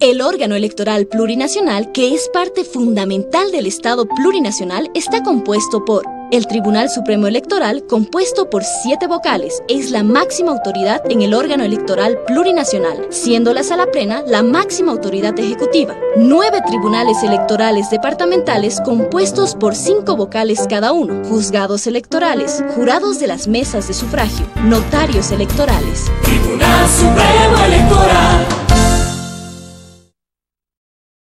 El órgano electoral plurinacional, que es parte fundamental del Estado plurinacional, está compuesto por el Tribunal Supremo Electoral, compuesto por siete vocales, es la máxima autoridad en el órgano electoral plurinacional, siendo la Sala Plena la máxima autoridad ejecutiva. Nueve tribunales electorales departamentales compuestos por cinco vocales cada uno, juzgados electorales, jurados de las mesas de sufragio, notarios electorales. Tribunal Supremo